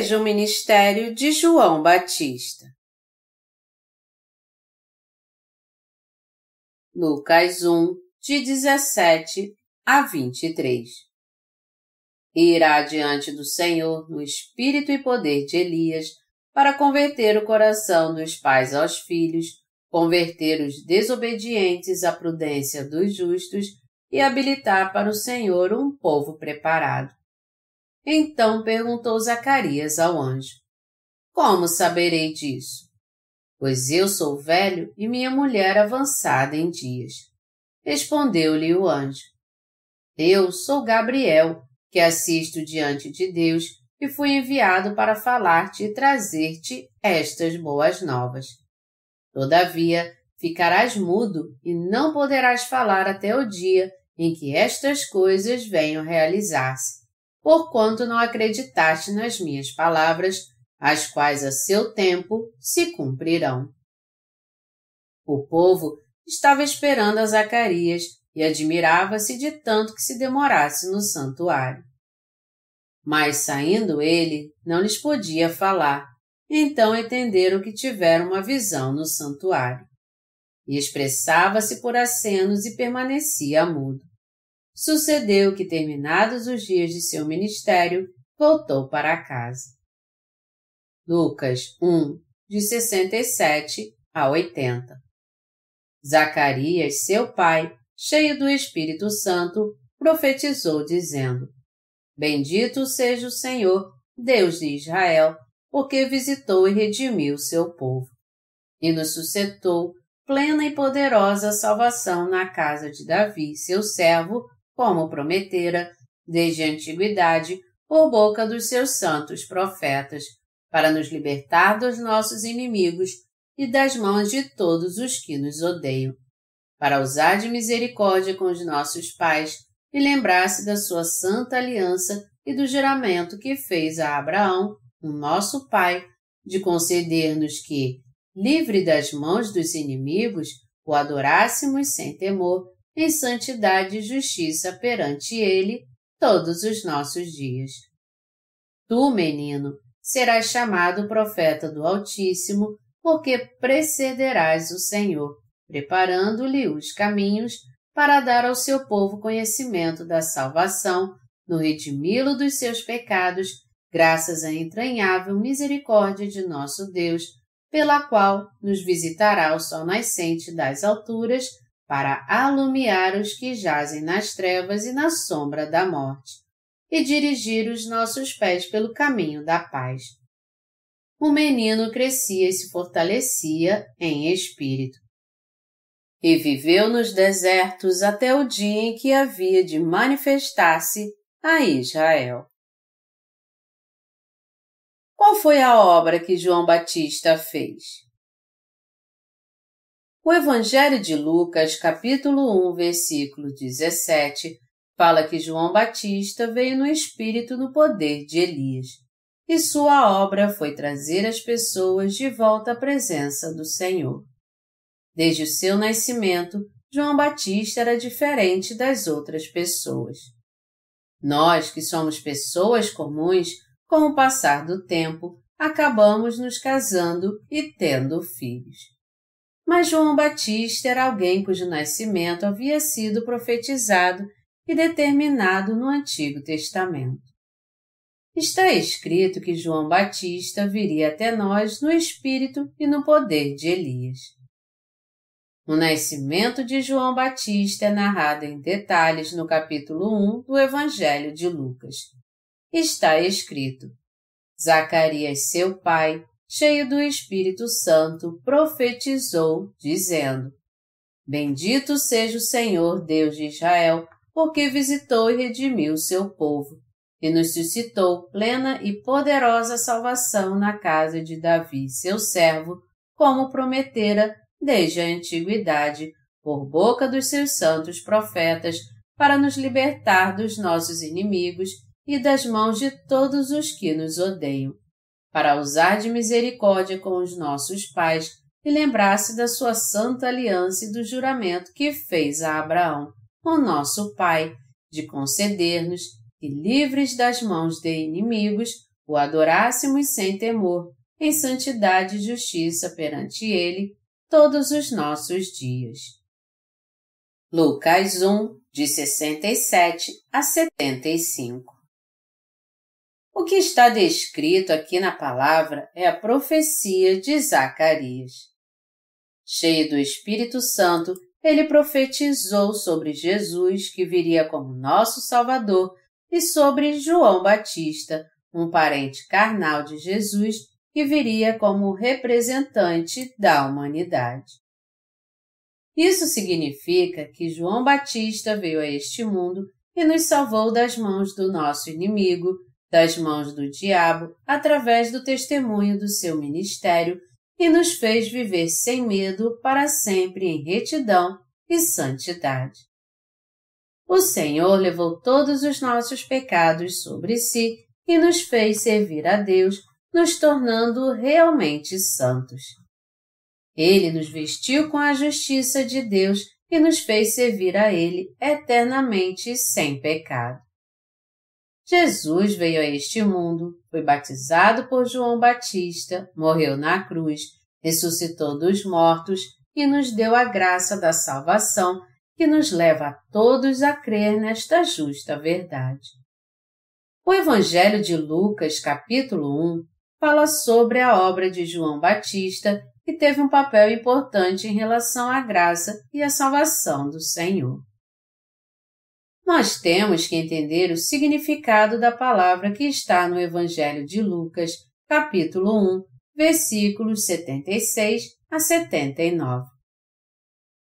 Veja o ministério de João Batista. Lucas 1, de 17 a 23 Irá diante do Senhor no espírito e poder de Elias para converter o coração dos pais aos filhos, converter os desobedientes à prudência dos justos e habilitar para o Senhor um povo preparado. Então perguntou Zacarias ao anjo: Como saberei disso? Pois eu sou velho e minha mulher avançada em dias. Respondeu-lhe o anjo: Eu sou Gabriel, que assisto diante de Deus e fui enviado para falar-te e trazer-te estas boas novas. Todavia, ficarás mudo e não poderás falar até o dia em que estas coisas venham realizar-se porquanto não acreditaste nas minhas palavras, as quais a seu tempo se cumprirão. O povo estava esperando a Zacarias e admirava-se de tanto que se demorasse no santuário. Mas saindo ele, não lhes podia falar, então entenderam que tiveram uma visão no santuário. E expressava-se por acenos e permanecia mudo. Sucedeu que, terminados os dias de seu ministério, voltou para casa. Lucas 1, de 67 a 80 Zacarias, seu pai, cheio do Espírito Santo, profetizou, dizendo: Bendito seja o Senhor, Deus de Israel, porque visitou e redimiu seu povo, e nos suscitou plena e poderosa salvação na casa de Davi, seu servo, como prometera, desde a antiguidade, por boca dos seus santos profetas, para nos libertar dos nossos inimigos e das mãos de todos os que nos odeiam, para usar de misericórdia com os nossos pais e lembrar-se da sua santa aliança e do juramento que fez a Abraão, o nosso pai, de conceder-nos que, livre das mãos dos inimigos, o adorássemos sem temor em santidade e justiça perante Ele todos os nossos dias. Tu, menino, serás chamado profeta do Altíssimo, porque precederás o Senhor, preparando-lhe os caminhos para dar ao seu povo conhecimento da salvação, no redimi-lo dos seus pecados, graças à entranhável misericórdia de nosso Deus, pela qual nos visitará o sol nascente das alturas para alumiar os que jazem nas trevas e na sombra da morte, e dirigir os nossos pés pelo caminho da paz. O menino crescia e se fortalecia em espírito. E viveu nos desertos até o dia em que havia de manifestar-se a Israel. Qual foi a obra que João Batista fez? O Evangelho de Lucas, capítulo 1, versículo 17, fala que João Batista veio no espírito no poder de Elias, e sua obra foi trazer as pessoas de volta à presença do Senhor. Desde o seu nascimento, João Batista era diferente das outras pessoas. Nós, que somos pessoas comuns, com o passar do tempo, acabamos nos casando e tendo filhos. Mas João Batista era alguém cujo nascimento havia sido profetizado e determinado no Antigo Testamento. Está escrito que João Batista viria até nós no espírito e no poder de Elias. O nascimento de João Batista é narrado em detalhes no capítulo 1 do Evangelho de Lucas. Está escrito: Zacarias, seu pai, cheio do Espírito Santo, profetizou, dizendo: Bendito seja o Senhor Deus de Israel, porque visitou e redimiu seu povo, e nos suscitou plena e poderosa salvação na casa de Davi, seu servo, como prometera desde a antiguidade, por boca dos seus santos profetas, para nos libertar dos nossos inimigos e das mãos de todos os que nos odeiam para usar de misericórdia com os nossos pais e lembrar-se da sua santa aliança e do juramento que fez a Abraão, o nosso pai, de conceder-nos, e livres das mãos de inimigos, o adorássemos sem temor, em santidade e justiça perante Ele, todos os nossos dias. Lucas 1, de 67 a 75 O que está descrito aqui na palavra é a profecia de Zacarias. Cheio do Espírito Santo, ele profetizou sobre Jesus que viria como nosso Salvador e sobre João Batista, um parente carnal de Jesus que viria como representante da humanidade. Isso significa que João Batista veio a este mundo e nos salvou das mãos do nosso inimigo, das mãos do diabo, através do testemunho do seu ministério e nos fez viver sem medo para sempre em retidão e santidade. O Senhor levou todos os nossos pecados sobre si e nos fez servir a Deus, nos tornando realmente santos. Ele nos vestiu com a justiça de Deus e nos fez servir a Ele eternamente sem pecado. Jesus veio a este mundo, foi batizado por João Batista, morreu na cruz, ressuscitou dos mortos e nos deu a graça da salvação que nos leva a todos a crer nesta justa verdade. O Evangelho de Lucas, capítulo 1, fala sobre a obra de João Batista que teve um papel importante em relação à graça e à salvação do Senhor. Nós temos que entender o significado da palavra que está no Evangelho de Lucas, capítulo 1, versículos 76 a 79.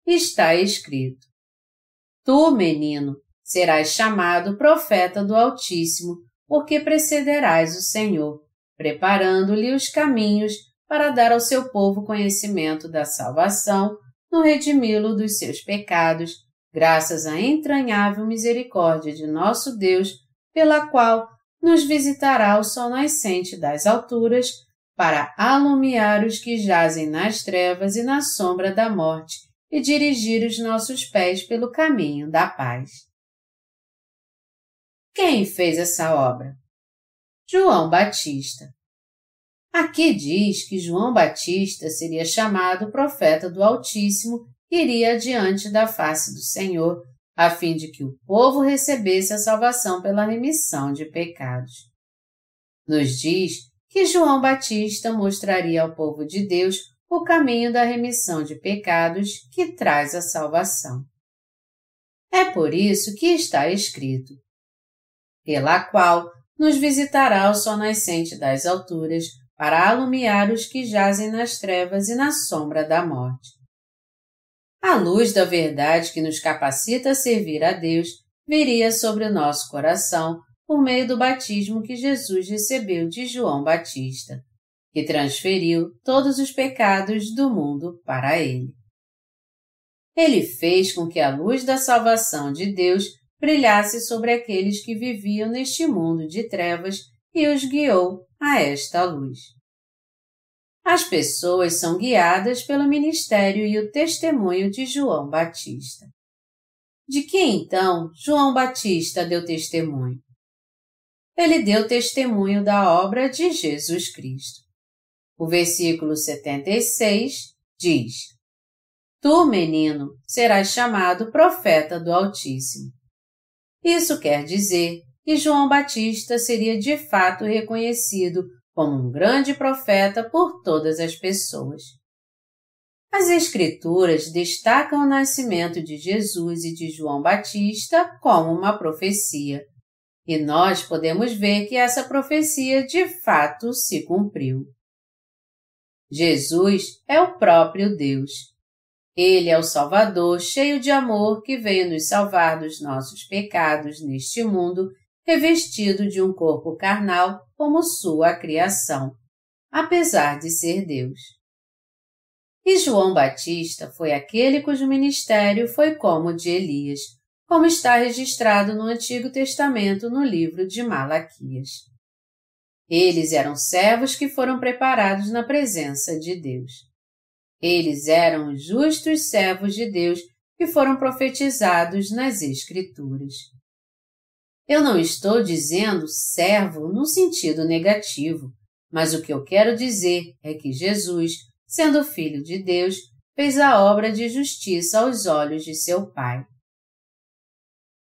Está escrito: Tu, menino, serás chamado profeta do Altíssimo, porque precederás o Senhor, preparando-lhe os caminhos para dar ao seu povo conhecimento da salvação, no redimi-lo dos seus pecados, graças à entranhável misericórdia de nosso Deus, pela qual nos visitará o sol nascente das alturas, para alumiar os que jazem nas trevas e na sombra da morte e dirigir os nossos pés pelo caminho da paz. Quem fez essa obra? João Batista. Aqui diz que João Batista seria chamado profeta do Altíssimo iria diante da face do Senhor, a fim de que o povo recebesse a salvação pela remissão de pecados. Nos diz que João Batista mostraria ao povo de Deus o caminho da remissão de pecados que traz a salvação. É por isso que está escrito: pela qual nos visitará o sol nascente das alturas para alumiar os que jazem nas trevas e na sombra da morte. A luz da verdade que nos capacita a servir a Deus viria sobre o nosso coração por meio do batismo que Jesus recebeu de João Batista, que transferiu todos os pecados do mundo para ele. Ele fez com que a luz da salvação de Deus brilhasse sobre aqueles que viviam neste mundo de trevas e os guiou a esta luz. As pessoas são guiadas pelo ministério e o testemunho de João Batista. De que então João Batista deu testemunho? Ele deu testemunho da obra de Jesus Cristo. O versículo 76 diz: Tu, menino, serás chamado profeta do Altíssimo. Isso quer dizer que João Batista seria de fato reconhecido como um grande profeta por todas as pessoas. As Escrituras destacam o nascimento de Jesus e de João Batista como uma profecia, e nós podemos ver que essa profecia de fato se cumpriu. Jesus é o próprio Deus. Ele é o Salvador cheio de amor que veio nos salvar dos nossos pecados neste mundo revestido de um corpo carnal como sua criação, apesar de ser Deus. E João Batista foi aquele cujo ministério foi como o de Elias, como está registrado no Antigo Testamento no livro de Malaquias. Eles eram servos que foram preparados na presença de Deus. Eles eram os justos servos de Deus que foram profetizados nas Escrituras. Eu não estou dizendo servo no sentido negativo, mas o que eu quero dizer é que Jesus, sendo Filho de Deus, fez a obra de justiça aos olhos de seu Pai.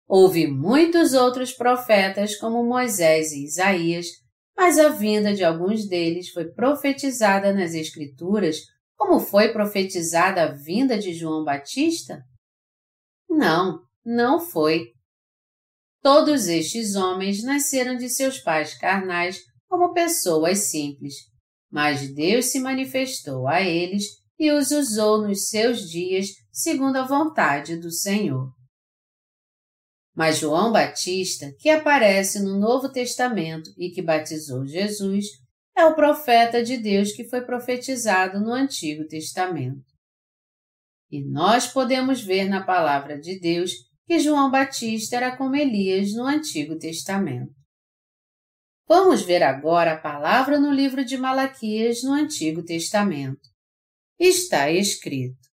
Houve muitos outros profetas, como Moisés e Isaías, mas a vinda de alguns deles foi profetizada nas Escrituras, como foi profetizada a vinda de João Batista? Não, não foi. Todos estes homens nasceram de seus pais carnais como pessoas simples, mas Deus se manifestou a eles e os usou nos seus dias segundo a vontade do Senhor. Mas João Batista, que aparece no Novo Testamento e que batizou Jesus, é o profeta de Deus que foi profetizado no Antigo Testamento. E nós podemos ver na palavra de Deus que João Batista era como Elias no Antigo Testamento. Vamos ver agora a palavra no livro de Malaquias no Antigo Testamento. Está escrito: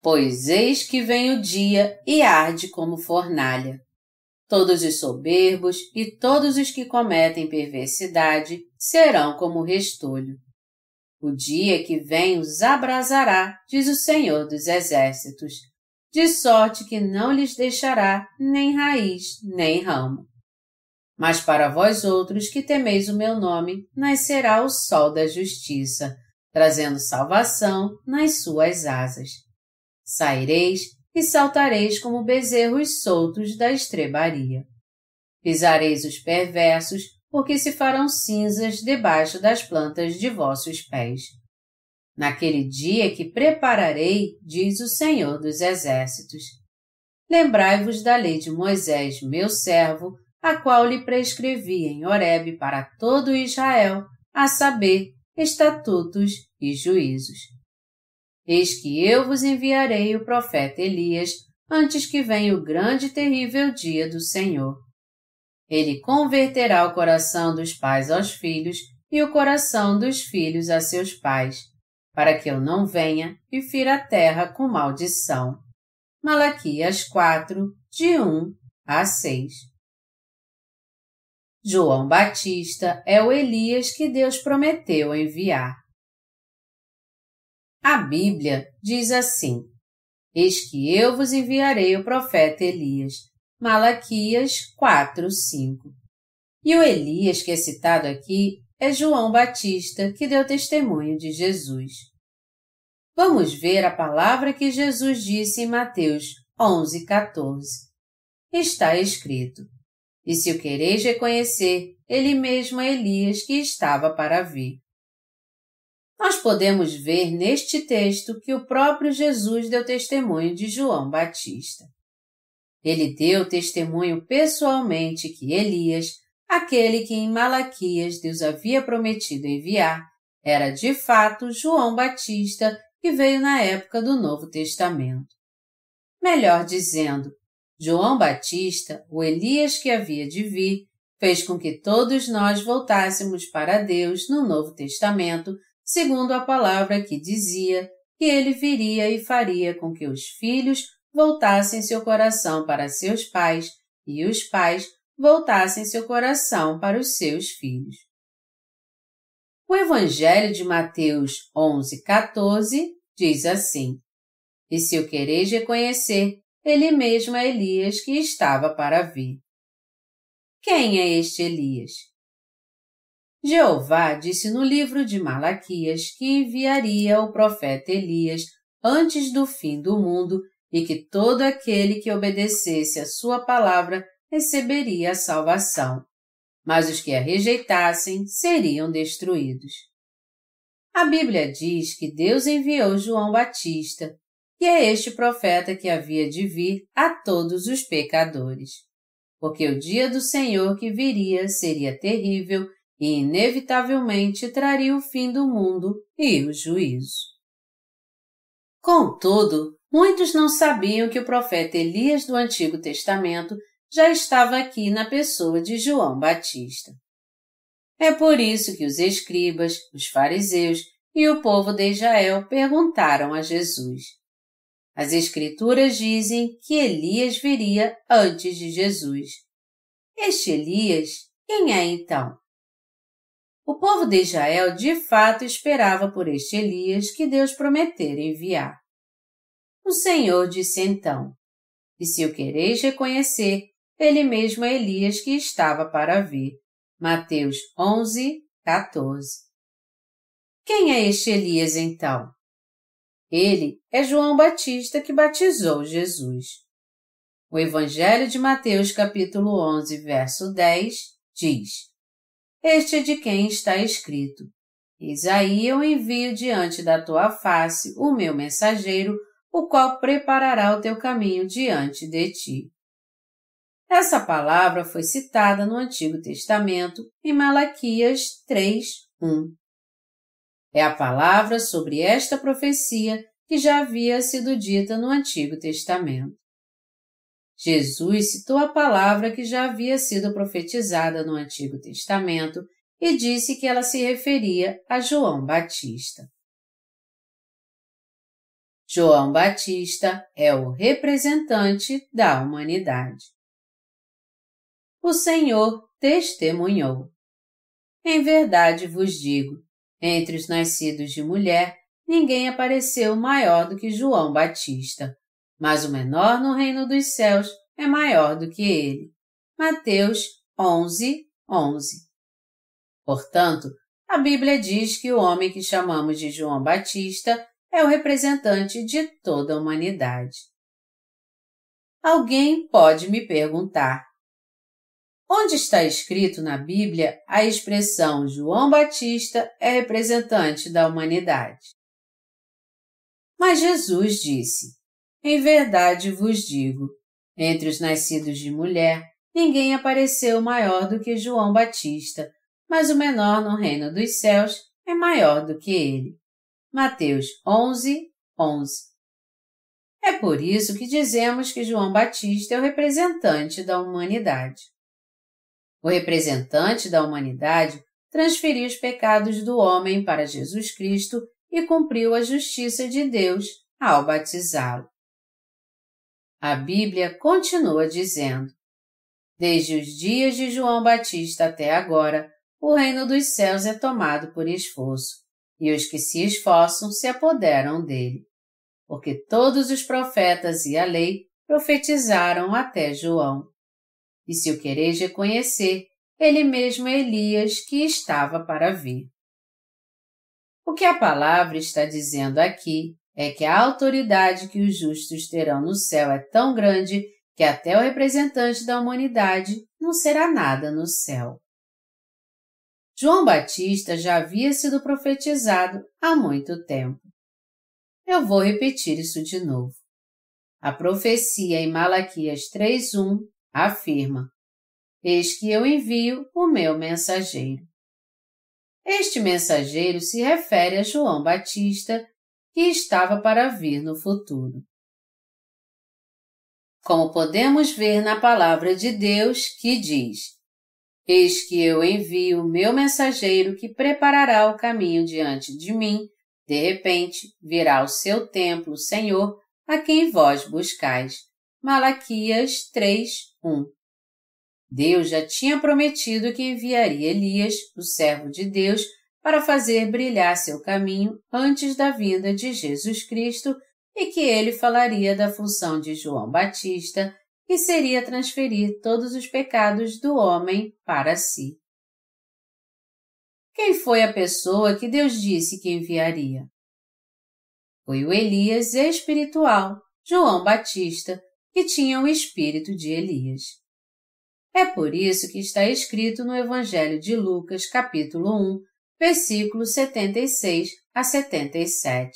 Pois eis que vem o dia e arde como fornalha. Todos os soberbos e todos os que cometem perversidade serão como restolho. O dia que vem os abrasará, diz o Senhor dos Exércitos, de sorte que não lhes deixará nem raiz nem ramo. Mas para vós outros que temeis o meu nome, nascerá o sol da justiça, trazendo salvação nas suas asas. Saireis e saltareis como bezerros soltos da estrebaria. Pisareis os perversos, porque se farão cinzas debaixo das plantas de vossos pés. Naquele dia que prepararei, diz o Senhor dos Exércitos. Lembrai-vos da lei de Moisés, meu servo, a qual lhe prescrevi em Horebe para todo Israel, a saber, estatutos e juízos. Eis que eu vos enviarei o profeta Elias antes que venha o grande e terrível dia do Senhor. Ele converterá o coração dos pais aos filhos e o coração dos filhos a seus pais, para que eu não venha e fira a terra com maldição. Malaquias 4, de 1 a 6 João Batista é o Elias que Deus prometeu enviar. A Bíblia diz assim: Eis que eu vos enviarei o profeta Elias. Malaquias 4, 5. E o Elias que é citado aqui é João Batista, que deu testemunho de Jesus. Vamos ver a palavra que Jesus disse em Mateus 11, 14. Está escrito: E se o quereis reconhecer, ele mesmo é Elias que estava para vir nós podemos ver neste texto que o próprio Jesus deu testemunho de João Batista. Ele deu testemunho pessoalmente que Elias, aquele que em Malaquias Deus havia prometido enviar, era de fato João Batista que veio na época do Novo Testamento. Melhor dizendo, João Batista, o Elias que havia de vir, fez com que todos nós voltássemos para Deus no Novo Testamento segundo a palavra que dizia que ele viria e faria com que os filhos voltassem seu coração para seus pais e os pais voltassem seu coração para os seus filhos. O Evangelho de Mateus 11, 14 diz assim: E se o quereis reconhecer, ele mesmo é Elias que estava para vir. Quem é este Elias? Jeová disse no livro de Malaquias que enviaria o profeta Elias antes do fim do mundo e que todo aquele que obedecesse a sua palavra receberia a salvação, mas os que a rejeitassem seriam destruídos. A Bíblia diz que Deus enviou João Batista, que é este profeta que havia de vir a todos os pecadores, porque o dia do Senhor que viria seria terrível e inevitavelmente traria o fim do mundo e o juízo. Contudo, muitos não sabiam que o profeta Elias do Antigo Testamento já estava aqui na pessoa de João Batista. É por isso que os escribas, os fariseus e o povo de Israel perguntaram a Jesus: As Escrituras dizem que Elias viria antes de Jesus. Este Elias, quem é então? O povo de Israel de fato esperava por este Elias que Deus prometera enviar. O Senhor disse então: E se o quereis reconhecer, ele mesmo é Elias que estava para vir. Mateus 11, 14. Quem é este Elias então? Ele é João Batista que batizou Jesus. O Evangelho de Mateus capítulo 11, verso 10 diz: Este é de quem está escrito: Eis aí eu envio diante da tua face o meu mensageiro, o qual preparará o teu caminho diante de ti. Essa palavra foi citada no Antigo Testamento em Malaquias 3, 1. É a palavra sobre esta profecia que já havia sido dita no Antigo Testamento. Jesus citou a palavra que já havia sido profetizada no Antigo Testamento e disse que ela se referia a João Batista. João Batista é o representante da humanidade o Senhor testemunhou. Em verdade vos digo, entre os nascidos de mulher, ninguém apareceu maior do que João Batista, mas o menor no reino dos céus é maior do que ele. Mateus 11, 11. Portanto, a Bíblia diz que o homem que chamamos de João Batista é o representante de toda a humanidade. Alguém pode me perguntar: Onde está escrito na Bíblia a expressão João Batista é representante da humanidade? Mas Jesus disse: Em verdade vos digo, entre os nascidos de mulher, ninguém apareceu maior do que João Batista, mas o menor no reino dos céus é maior do que ele. Mateus 11, 11. É por isso que dizemos que João Batista é o representante da humanidade. O representante da humanidade transferiu os pecados do homem para Jesus Cristo e cumpriu a justiça de Deus ao batizá-lo. A Bíblia continua dizendo: Desde os dias de João Batista até agora, o reino dos céus é tomado por esforço, e os que se esforçam se apoderam dele. Porque todos os profetas e a lei profetizaram até João. E se o quereis reconhecer, ele mesmo é Elias que estava para vir. O que a palavra está dizendo aqui é que a autoridade que os justos terão no céu é tão grande que até o representante da humanidade não será nada no céu. João Batista já havia sido profetizado há muito tempo. Eu vou repetir isso de novo. A profecia em Malaquias 3.1 afirma: Eis que eu envio o meu mensageiro. Este mensageiro se refere a João Batista, que estava para vir no futuro. Como podemos ver na palavra de Deus, que diz: Eis que eu envio o meu mensageiro que preparará o caminho diante de mim, de repente virá o seu templo, Senhor, a quem vós buscais. Malaquias 3, 1. Deus já tinha prometido que enviaria Elias, o servo de Deus, para fazer brilhar seu caminho antes da vinda de Jesus Cristo e que ele falaria da função de João Batista, que seria transferir todos os pecados do homem para si. Quem foi a pessoa que Deus disse que enviaria? Foi o Elias espiritual, João Batista, que tinha o espírito de Elias. É por isso que está escrito no Evangelho de Lucas, capítulo 1, versículos 76 a 77.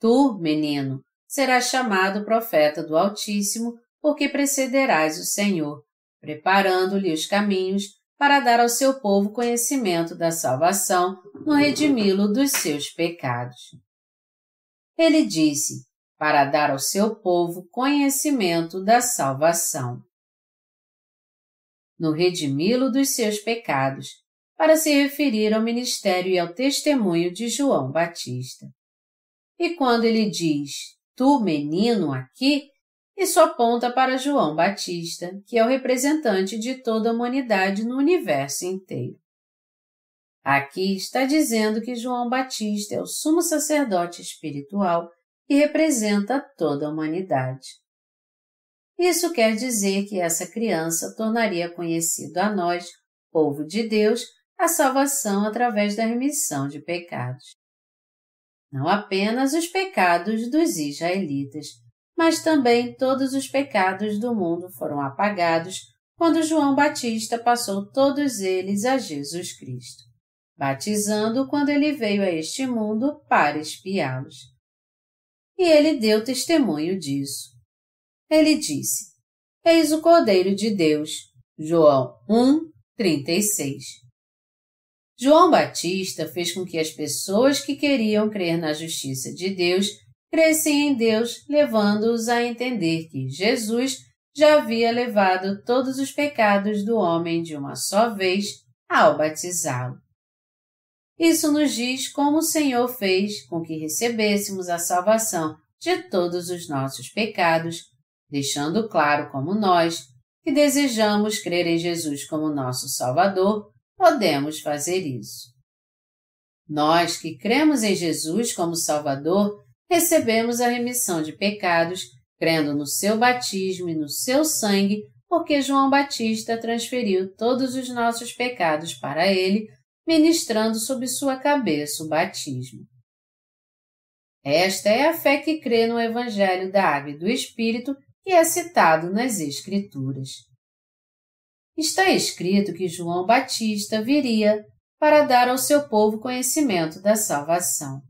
Tu, menino, serás chamado profeta do Altíssimo, porque precederás o Senhor, preparando-lhe os caminhos para dar ao seu povo conhecimento da salvação no redimi-lo dos seus pecados. Ele disse: para dar ao seu povo conhecimento da salvação. No redimi-lo dos seus pecados, para se referir ao ministério e ao testemunho de João Batista. E quando ele diz, tu, menino, aqui, isso aponta para João Batista, que é o representante de toda a humanidade no universo inteiro. Aqui está dizendo que João Batista é o sumo sacerdote espiritual que representa toda a humanidade. Isso quer dizer que essa criança tornaria conhecido a nós, povo de Deus, a salvação através da remissão de pecados. Não apenas os pecados dos israelitas, mas também todos os pecados do mundo foram apagados quando João Batista passou todos eles a Jesus Cristo, batizando quando ele veio a este mundo para espiá-los. E ele deu testemunho disso. Ele disse: Eis o Cordeiro de Deus. João 1, 36. João Batista fez com que as pessoas que queriam crer na justiça de Deus crescem em Deus, levando-os a entender que Jesus já havia levado todos os pecados do homem de uma só vez ao batizá-lo. Isso nos diz como o Senhor fez com que recebêssemos a salvação de todos os nossos pecados, deixando claro como nós, que desejamos crer em Jesus como nosso Salvador, podemos fazer isso. Nós que cremos em Jesus como Salvador recebemos a remissão de pecados, crendo no seu batismo e no seu sangue, porque João Batista transferiu todos os nossos pecados para ele, ministrando sobre sua cabeça o batismo. Esta é a fé que crê no Evangelho da Água e do Espírito que é citado nas Escrituras. Está escrito que João Batista viria para dar ao seu povo conhecimento da salvação.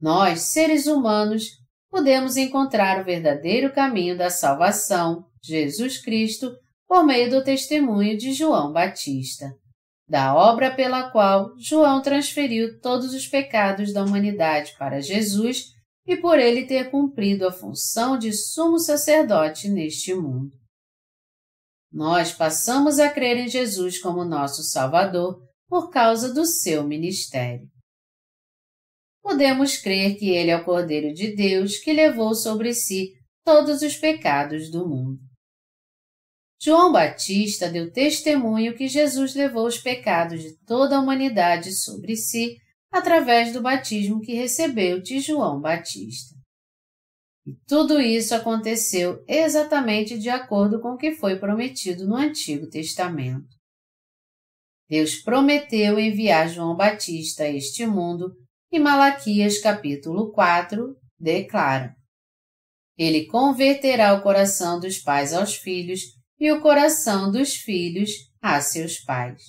Nós, seres humanos, podemos encontrar o verdadeiro caminho da salvação, Jesus Cristo, por meio do testemunho de João Batista, da obra pela qual João transferiu todos os pecados da humanidade para Jesus e por ele ter cumprido a função de sumo sacerdote neste mundo. Nós passamos a crer em Jesus como nosso Salvador por causa do seu ministério podemos crer que ele é o Cordeiro de Deus que levou sobre si todos os pecados do mundo. João Batista deu testemunho que Jesus levou os pecados de toda a humanidade sobre si através do batismo que recebeu de João Batista. E tudo isso aconteceu exatamente de acordo com o que foi prometido no Antigo Testamento. Deus prometeu enviar João Batista a este mundo e Malaquias capítulo 4 declara: Ele converterá o coração dos pais aos filhos e o coração dos filhos a seus pais.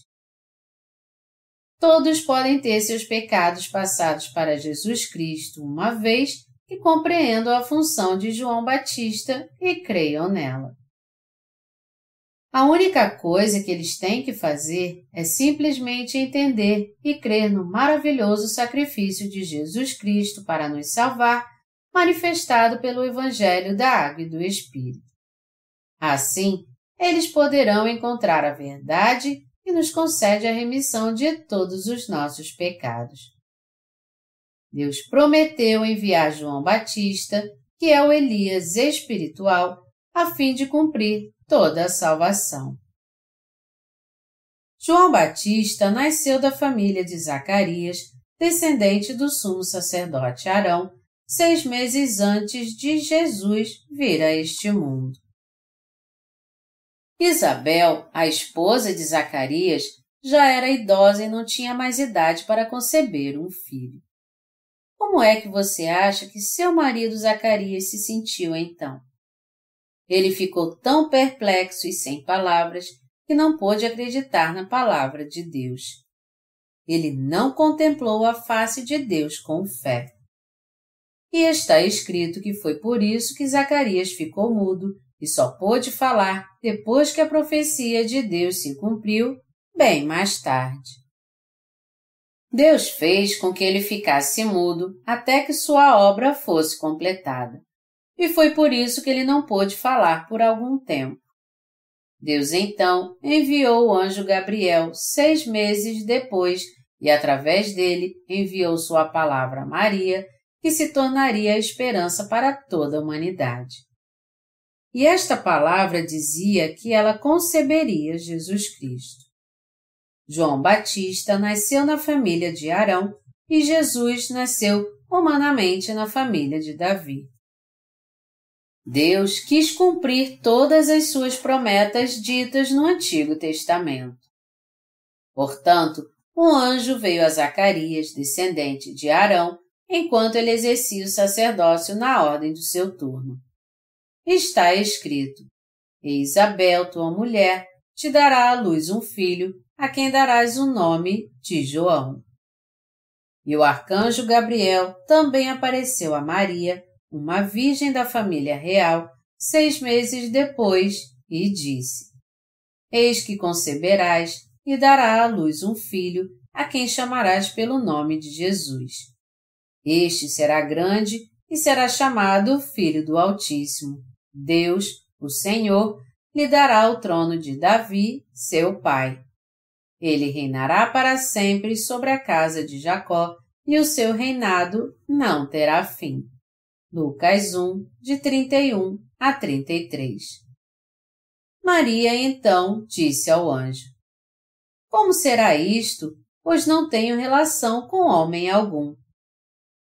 Todos podem ter seus pecados passados para Jesus Cristo uma vez que compreendam a função de João Batista e creiam nela. A única coisa que eles têm que fazer é simplesmente entender e crer no maravilhoso sacrifício de Jesus Cristo para nos salvar, manifestado pelo Evangelho da Água e do Espírito. Assim, eles poderão encontrar a verdade e nos concede a remissão de todos os nossos pecados. Deus prometeu enviar João Batista, que é o Elias espiritual, a fim de cumprir toda a salvação. João Batista nasceu da família de Zacarias, descendente do sumo sacerdote Arão, seis meses antes de Jesus vir a este mundo. Isabel, a esposa de Zacarias, já era idosa e não tinha mais idade para conceber um filho. Como é que você acha que seu marido Zacarias se sentiu então? Ele ficou tão perplexo e sem palavras que não pôde acreditar na palavra de Deus. Ele não contemplou a face de Deus com fé. E está escrito que foi por isso que Zacarias ficou mudo e só pôde falar depois que a profecia de Deus se cumpriu, bem mais tarde. Deus fez com que ele ficasse mudo até que sua obra fosse completada e foi por isso que ele não pôde falar por algum tempo. Deus então enviou o anjo Gabriel seis meses depois e, através dele, enviou sua palavra a Maria, que se tornaria a esperança para toda a humanidade. E esta palavra dizia que ela conceberia Jesus Cristo. João Batista nasceu na família de Arão e Jesus nasceu humanamente na família de Davi. Deus quis cumprir todas as suas promessas ditas no Antigo Testamento. Portanto, um anjo veio a Zacarias, descendente de Arão, enquanto ele exercia o sacerdócio na ordem do seu turno. Está escrito: E Isabel, tua mulher, te dará à luz um filho, a quem darás o nome de João. E o arcanjo Gabriel também apareceu a Maria, uma virgem da família real, seis meses depois, e disse: Eis que conceberás e dará à luz um filho, a quem chamarás pelo nome de Jesus. Este será grande e será chamado Filho do Altíssimo. Deus, o Senhor, lhe dará o trono de Davi, seu pai. Ele reinará para sempre sobre a casa de Jacó, e o seu reinado não terá fim. Lucas 1, de 31 a 33. Maria então disse ao anjo: Como será isto, pois não tenho relação com homem algum?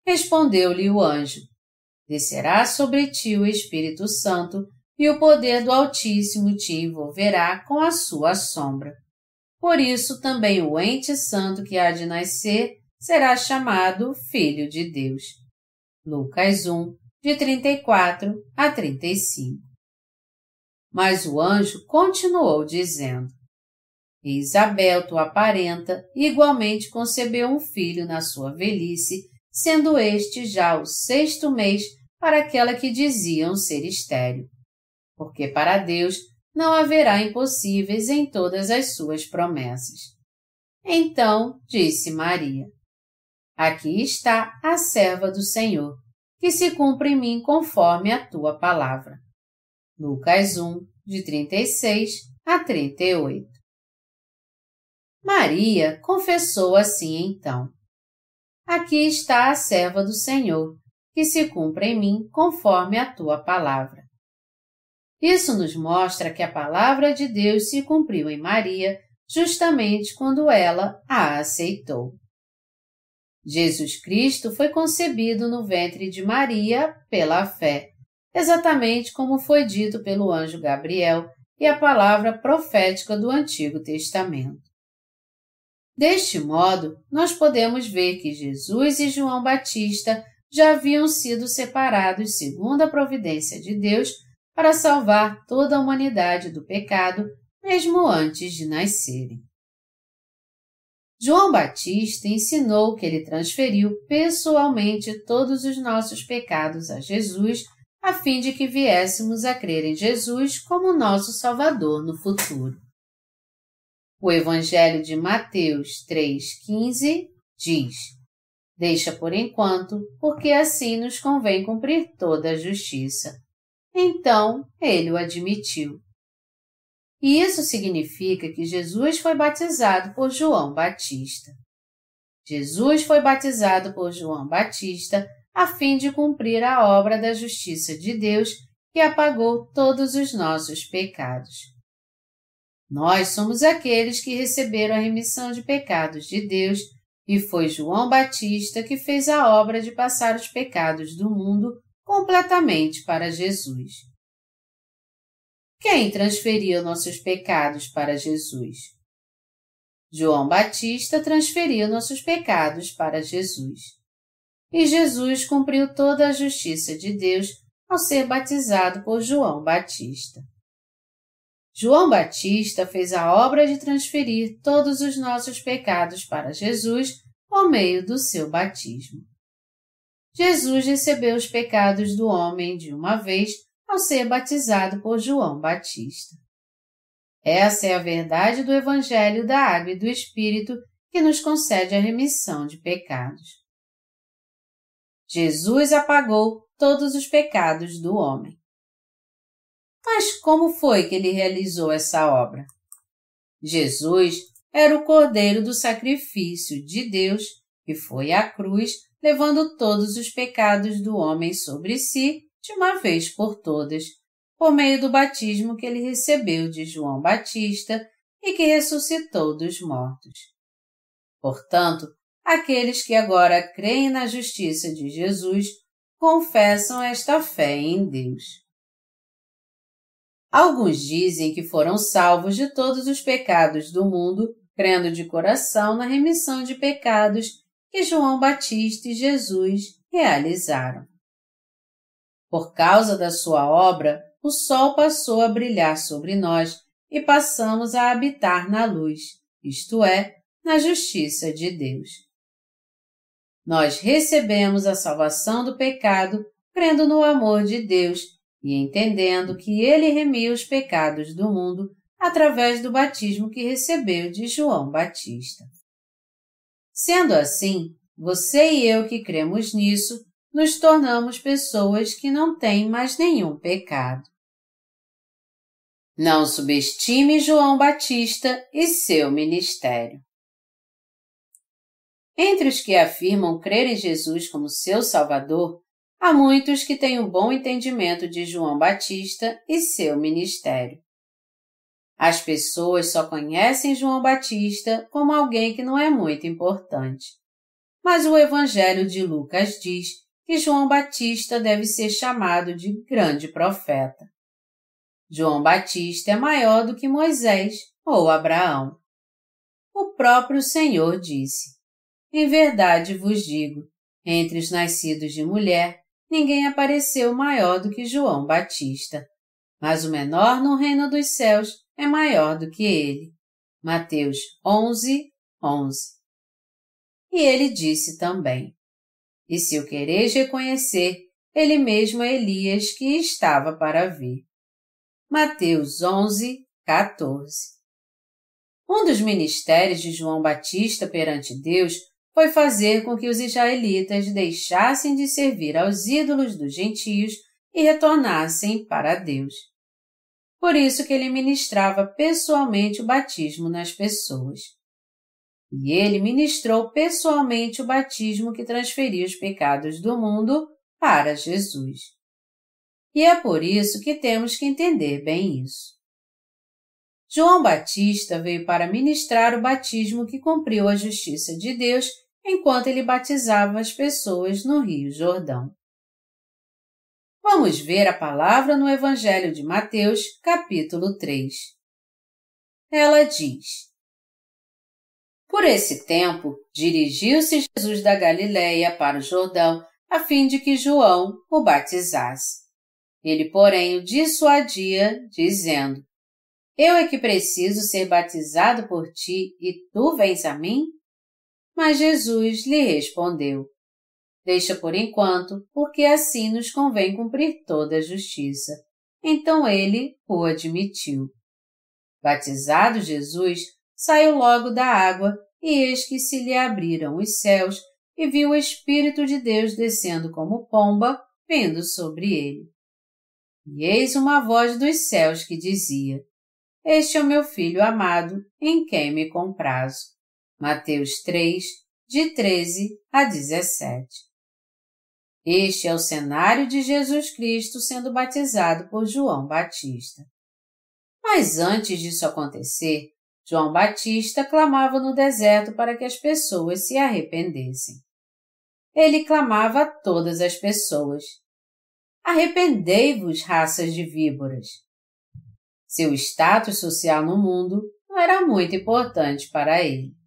Respondeu-lhe o anjo: Descerá sobre ti o Espírito Santo, e o poder do Altíssimo te envolverá com a sua sombra. Por isso também o ente santo que há de nascer será chamado Filho de Deus. Lucas 1, de 34 a 35. Mas o anjo continuou dizendo: Isabel, tua parenta, igualmente concebeu um filho na sua velhice, sendo este já o sexto mês para aquela que diziam ser estéril. Porque para Deus não haverá impossíveis em todas as suas promessas. Então disse Maria: Aqui está a serva do Senhor, que se cumpra em mim conforme a tua palavra. Lucas 1, de 36 a 38. Maria confessou assim então: Aqui está a serva do Senhor, que se cumpra em mim conforme a tua palavra. Isso nos mostra que a palavra de Deus se cumpriu em Maria justamente quando ela a aceitou. Jesus Cristo foi concebido no ventre de Maria pela fé, exatamente como foi dito pelo anjo Gabriel e a palavra profética do Antigo Testamento. Deste modo, nós podemos ver que Jesus e João Batista já haviam sido separados segundo a providência de Deus para salvar toda a humanidade do pecado, mesmo antes de nascerem. João Batista ensinou que ele transferiu pessoalmente todos os nossos pecados a Jesus, a fim de que viéssemos a crer em Jesus como nosso Salvador no futuro. O Evangelho de Mateus 3,15 diz: Deixa por enquanto, porque assim nos convém cumprir toda a justiça. Então ele o admitiu. E isso significa que Jesus foi batizado por João Batista. Jesus foi batizado por João Batista a fim de cumprir a obra da justiça de Deus que apagou todos os nossos pecados. Nós somos aqueles que receberam a remissão de pecados de Deus e foi João Batista que fez a obra de passar os pecados do mundo completamente para Jesus. Quem transferiu nossos pecados para Jesus? João Batista transferiu nossos pecados para Jesus. E Jesus cumpriu toda a justiça de Deus ao ser batizado por João Batista. João Batista fez a obra de transferir todos os nossos pecados para Jesus por meio do seu batismo. Jesus recebeu os pecados do homem de uma vez ao ser batizado por João Batista. Essa é a verdade do Evangelho da Água e do Espírito que nos concede a remissão de pecados. Jesus apagou todos os pecados do homem. Mas como foi que ele realizou essa obra? Jesus era o cordeiro do sacrifício de Deus que foi à cruz levando todos os pecados do homem sobre si de uma vez por todas, por meio do batismo que ele recebeu de João Batista e que ressuscitou dos mortos. Portanto, aqueles que agora creem na justiça de Jesus confessam esta fé em Deus. Alguns dizem que foram salvos de todos os pecados do mundo, crendo de coração na remissão de pecados que João Batista e Jesus realizaram. Por causa da sua obra, o sol passou a brilhar sobre nós e passamos a habitar na luz, isto é, na justiça de Deus. Nós recebemos a salvação do pecado crendo no amor de Deus e entendendo que Ele remiu os pecados do mundo através do batismo que recebeu de João Batista. Sendo assim, você e eu que cremos nisso, nos tornamos pessoas que não têm mais nenhum pecado. Não subestime João Batista e seu ministério. Entre os que afirmam crer em Jesus como seu Salvador, há muitos que têm um bom entendimento de João Batista e seu ministério. As pessoas só conhecem João Batista como alguém que não é muito importante. Mas o Evangelho de Lucas diz que João Batista deve ser chamado de grande profeta. João Batista é maior do que Moisés ou Abraão. O próprio Senhor disse: Em verdade vos digo, entre os nascidos de mulher, ninguém apareceu maior do que João Batista, mas o menor no reino dos céus é maior do que ele. Mateus 11, 11. E ele disse também: E se o quereis reconhecer, ele mesmo é Elias que estava para vir. Mateus 11, 14. Um dos ministérios de João Batista perante Deus foi fazer com que os israelitas deixassem de servir aos ídolos dos gentios e retornassem para Deus. Por isso que ele ministrava pessoalmente o batismo nas pessoas. E ele ministrou pessoalmente o batismo que transferia os pecados do mundo para Jesus. E é por isso que temos que entender bem isso. João Batista veio para ministrar o batismo que cumpriu a justiça de Deus enquanto ele batizava as pessoas no Rio Jordão. Vamos ver a palavra no Evangelho de Mateus, capítulo 3. Ela diz: Por esse tempo, dirigiu-se Jesus da Galiléia para o Jordão, a fim de que João o batizasse. Ele, porém, o dissuadia, dizendo: Eu é que preciso ser batizado por ti e tu vens a mim? Mas Jesus lhe respondeu: Deixa por enquanto, porque assim nos convém cumprir toda a justiça. Então ele o admitiu. Batizado Jesus, saiu logo da água, e eis que se lhe abriram os céus, e viu o Espírito de Deus descendo como pomba, vindo sobre ele. E eis uma voz dos céus que dizia: Este é o meu filho amado, em quem me comprazo. Mateus 3, de 13 a 17. Este é o cenário de Jesus Cristo sendo batizado por João Batista. Mas antes disso acontecer, João Batista clamava no deserto para que as pessoas se arrependessem. Ele clamava a todas as pessoas, Arrependei-vos, raças de víboras. Seu status social no mundo não era muito importante para ele.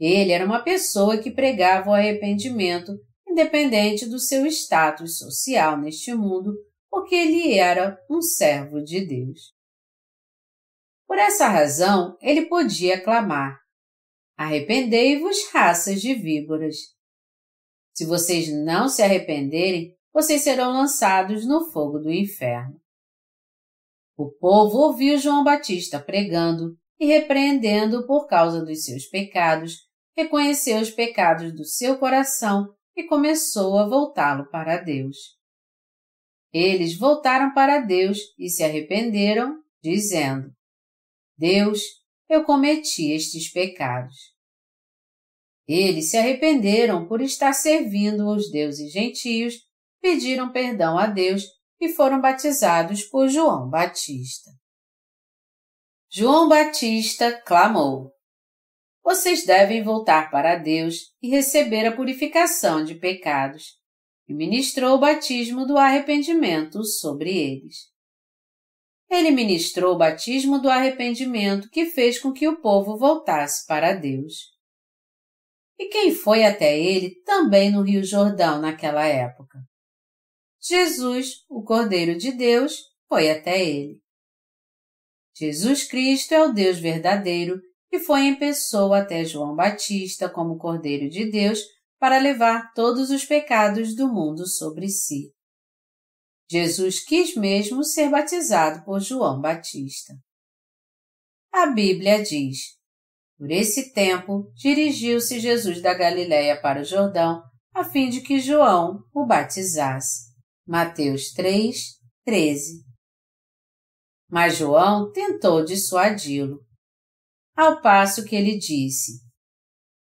Ele era uma pessoa que pregava o arrependimento independente do seu status social neste mundo, porque ele era um servo de Deus. Por essa razão, ele podia clamar: Arrependei-vos, raças de víboras. Se vocês não se arrependerem, vocês serão lançados no fogo do inferno. O povo ouviu João Batista pregando e repreendendo por causa dos seus pecados, reconheceu os pecados do seu coração e começou a voltá-lo para Deus. Eles voltaram para Deus e se arrependeram, dizendo: Deus, eu cometi estes pecados. Eles se arrependeram por estar servindo os deuses gentios, pediram perdão a Deus e foram batizados por João Batista. João Batista clamou: Vocês devem voltar para Deus e receber a purificação de pecados. E ministrou o batismo do arrependimento sobre eles. Ele ministrou o batismo do arrependimento que fez com que o povo voltasse para Deus. E quem foi até ele também no Rio Jordão naquela época? Jesus, o Cordeiro de Deus, foi até ele. Jesus Cristo é o Deus verdadeiro e foi em pessoa até João Batista como Cordeiro de Deus para levar todos os pecados do mundo sobre si. Jesus quis mesmo ser batizado por João Batista. A Bíblia diz: Por esse tempo, dirigiu-se Jesus da Galiléia para o Jordão, a fim de que João o batizasse. Mateus 3, 13. Mas João tentou dissuadi-lo, ao passo que ele disse.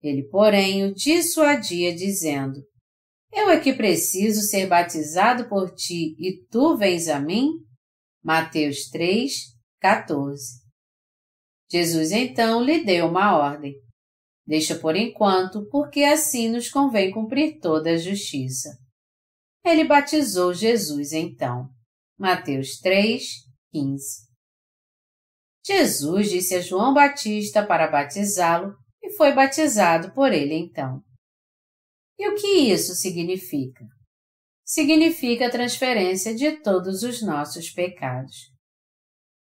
Ele, porém, o dissuadia, dizendo: eu é que preciso ser batizado por ti e tu vens a mim? Mateus 3, 14. Jesus então lhe deu uma ordem. Deixa por enquanto, porque assim nos convém cumprir toda a justiça. Ele batizou Jesus então. Mateus 3, 15. Jesus disse a João Batista para batizá-lo e foi batizado por ele então. E o que isso significa? Significa a transferência de todos os nossos pecados.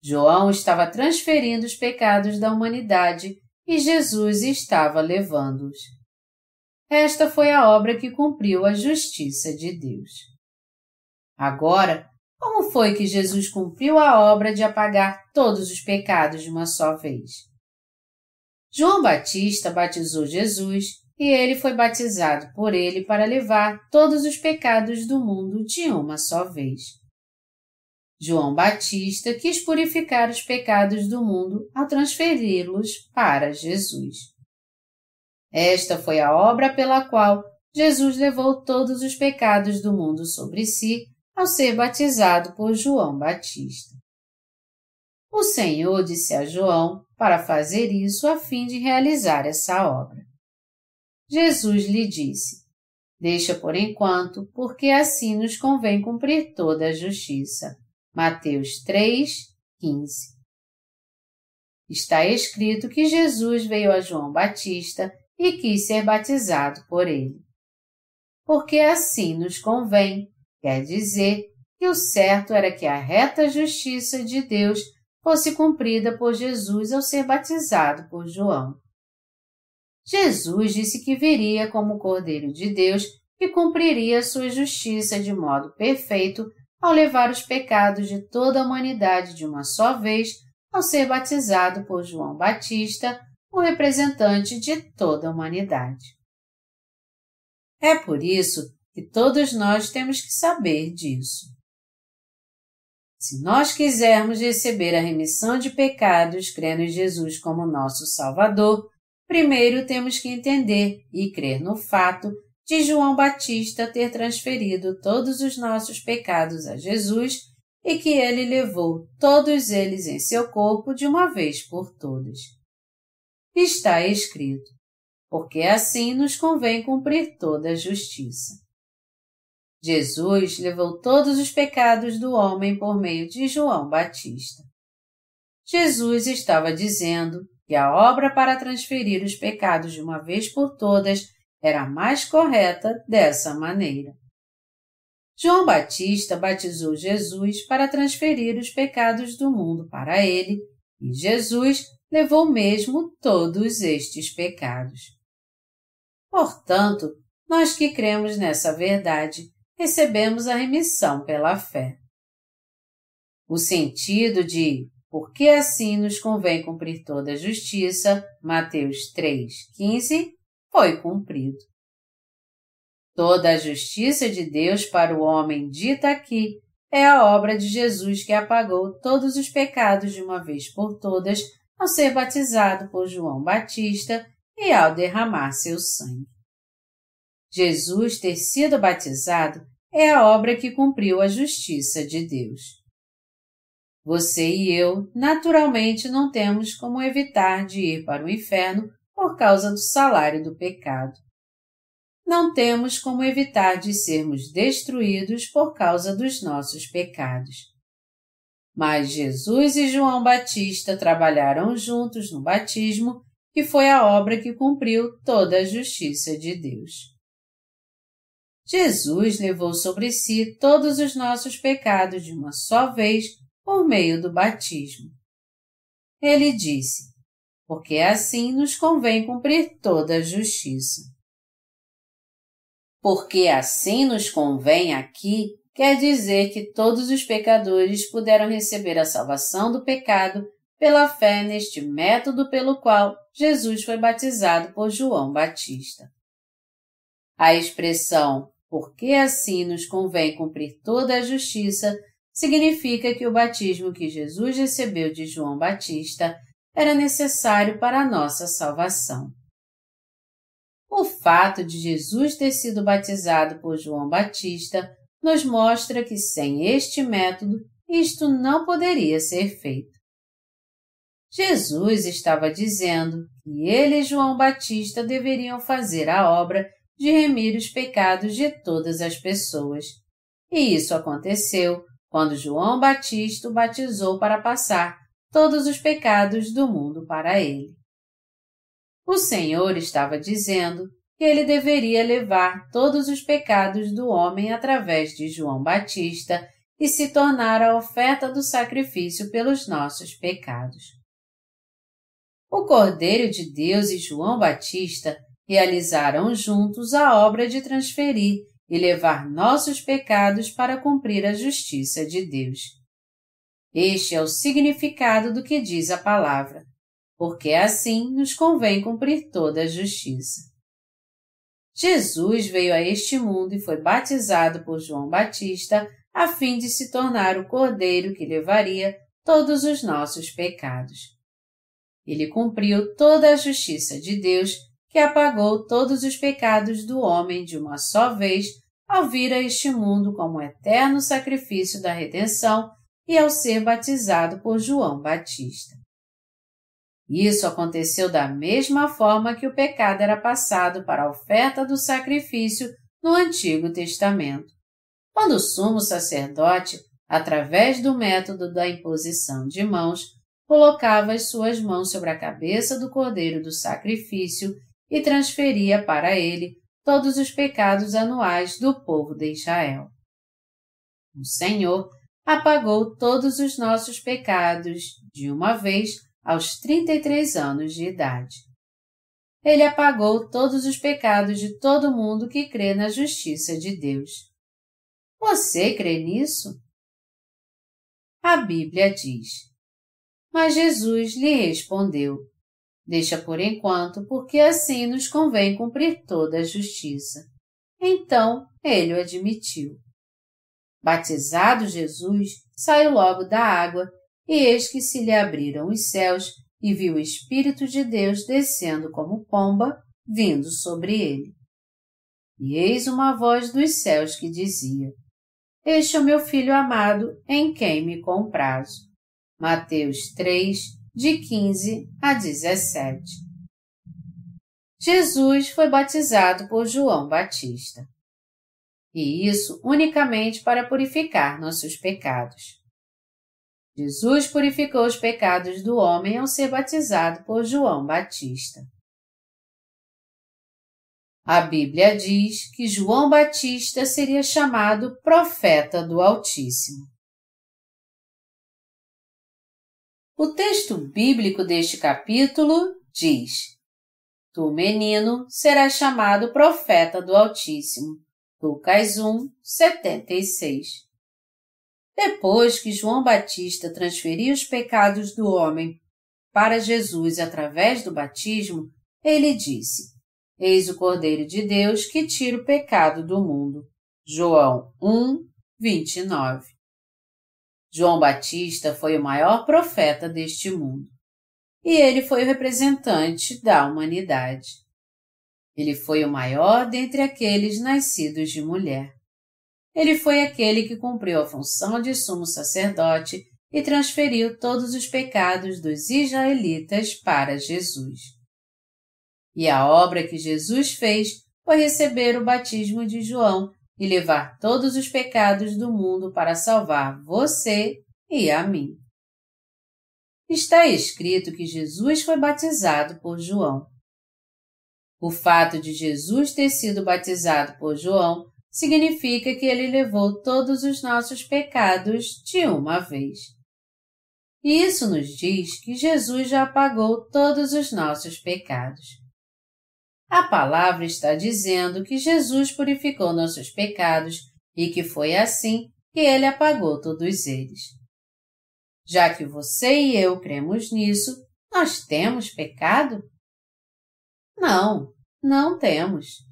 João estava transferindo os pecados da humanidade e Jesus estava levando-os. Esta foi a obra que cumpriu a justiça de Deus. Agora, como foi que Jesus cumpriu a obra de apagar todos os pecados de uma só vez? João Batista batizou Jesus e ele foi batizado por ele para levar todos os pecados do mundo de uma só vez. João Batista quis purificar os pecados do mundo ao transferi-los para Jesus. Esta foi a obra pela qual Jesus levou todos os pecados do mundo sobre si ao ser batizado por João Batista. O Senhor disse a João para fazer isso a fim de realizar essa obra. Jesus lhe disse: Deixa por enquanto, porque assim nos convém cumprir toda a justiça. Mateus 3, 15. Está escrito que Jesus veio a João Batista e quis ser batizado por ele. Porque assim nos convém, quer dizer que o certo era que a reta justiça de Deus fosse cumprida por Jesus ao ser batizado por João. Jesus disse que viria como Cordeiro de Deus e cumpriria sua justiça de modo perfeito ao levar os pecados de toda a humanidade de uma só vez ao ser batizado por João Batista, o representante de toda a humanidade. É por isso que todos nós temos que saber disso. Se nós quisermos receber a remissão de pecados crendo em Jesus como nosso Salvador, primeiro temos que entender e crer no fato de João Batista ter transferido todos os nossos pecados a Jesus e que ele levou todos eles em seu corpo de uma vez por todas. Está escrito, porque assim nos convém cumprir toda a justiça. Jesus levou todos os pecados do homem por meio de João Batista. Jesus estava dizendo que a obra para transferir os pecados de uma vez por todas era mais correta dessa maneira. João Batista batizou Jesus para transferir os pecados do mundo para ele, e Jesus levou mesmo todos estes pecados. Portanto, nós que cremos nessa verdade, recebemos a remissão pela fé. O sentido de porque assim nos convém cumprir toda a justiça, Mateus 3, 15, foi cumprido. Toda a justiça de Deus para o homem dita aqui é a obra de Jesus que apagou todos os pecados de uma vez por todas ao ser batizado por João Batista e ao derramar seu sangue. Jesus ter sido batizado é a obra que cumpriu a justiça de Deus. Você e eu, naturalmente, não temos como evitar de ir para o inferno por causa do salário do pecado. Não temos como evitar de sermos destruídos por causa dos nossos pecados. Mas Jesus e João Batista trabalharam juntos no batismo, que foi a obra que cumpriu toda a justiça de Deus. Jesus levou sobre si todos os nossos pecados de uma só vez por meio do batismo. Ele disse: Porque assim nos convém cumprir toda a justiça. Porque assim nos convém aqui quer dizer que todos os pecadores puderam receber a salvação do pecado pela fé neste método pelo qual Jesus foi batizado por João Batista. A expressão porque assim nos convém cumprir toda a justiça significa que o batismo que Jesus recebeu de João Batista era necessário para a nossa salvação. O fato de Jesus ter sido batizado por João Batista nos mostra que sem este método isto não poderia ser feito. Jesus estava dizendo que ele e João Batista deveriam fazer a obra de remir os pecados de todas as pessoas. E isso aconteceu quando João Batista o batizou para passar todos os pecados do mundo para ele. O Senhor estava dizendo que ele deveria levar todos os pecados do homem através de João Batista e se tornar a oferta do sacrifício pelos nossos pecados. O Cordeiro de Deus e João Batista realizaram juntos a obra de transferir e levar nossos pecados para cumprir a justiça de Deus. Este é o significado do que diz a palavra, porque assim nos convém cumprir toda a justiça. Jesus veio a este mundo e foi batizado por João Batista a fim de se tornar o cordeiro que levaria todos os nossos pecados. Ele cumpriu toda a justiça de Deus, que apagou todos os pecados do homem de uma só vez ao vir a este mundo como eterno sacrifício da redenção e ao ser batizado por João Batista. Isso aconteceu da mesma forma que o pecado era passado para a oferta do sacrifício no Antigo Testamento, quando o sumo sacerdote, através do método da imposição de mãos, colocava as suas mãos sobre a cabeça do cordeiro do sacrifício e transferia para ele todos os pecados anuais do povo de Israel. O Senhor apagou todos os nossos pecados de uma vez aos 33 anos de idade. Ele apagou todos os pecados de todo mundo que crê na justiça de Deus. Você crê nisso? A Bíblia diz: Mas Jesus lhe respondeu: Deixa por enquanto, porque assim nos convém cumprir toda a justiça. Então ele o admitiu. Batizado Jesus, saiu logo da água e eis que se lhe abriram os céus, e viu o Espírito de Deus descendo como pomba, vindo sobre ele. E eis uma voz dos céus que dizia: Este é o meu filho amado, em quem me comprazo. Mateus 3, de 15 a 17. Jesus foi batizado por João Batista. E isso unicamente para purificar nossos pecados. Jesus purificou os pecados do homem ao ser batizado por João Batista. A Bíblia diz que João Batista seria chamado profeta do Altíssimo. O texto bíblico deste capítulo diz: Tu, menino, serás chamado profeta do Altíssimo. Lucas 1, 76. Depois que João Batista transferiu os pecados do homem para Jesus através do batismo, ele disse: Eis o Cordeiro de Deus que tira o pecado do mundo. João 1, 29. João Batista foi o maior profeta deste mundo. e ele foi o representante da humanidade. Ele foi o maior dentre aqueles nascidos de mulher. Ele foi aquele que cumpriu a função de sumo sacerdote e transferiu todos os pecados dos israelitas para Jesus. E a obra que Jesus fez foi receber o batismo de João e levar todos os pecados do mundo para salvar você e a mim. Está escrito que Jesus foi batizado por João. O fato de Jesus ter sido batizado por João significa que ele levou todos os nossos pecados de uma vez. E isso nos diz que Jesus já apagou todos os nossos pecados. A palavra está dizendo que Jesus purificou nossos pecados e que foi assim que ele apagou todos eles. Já que você e eu cremos nisso, nós temos pecado? Não, não temos.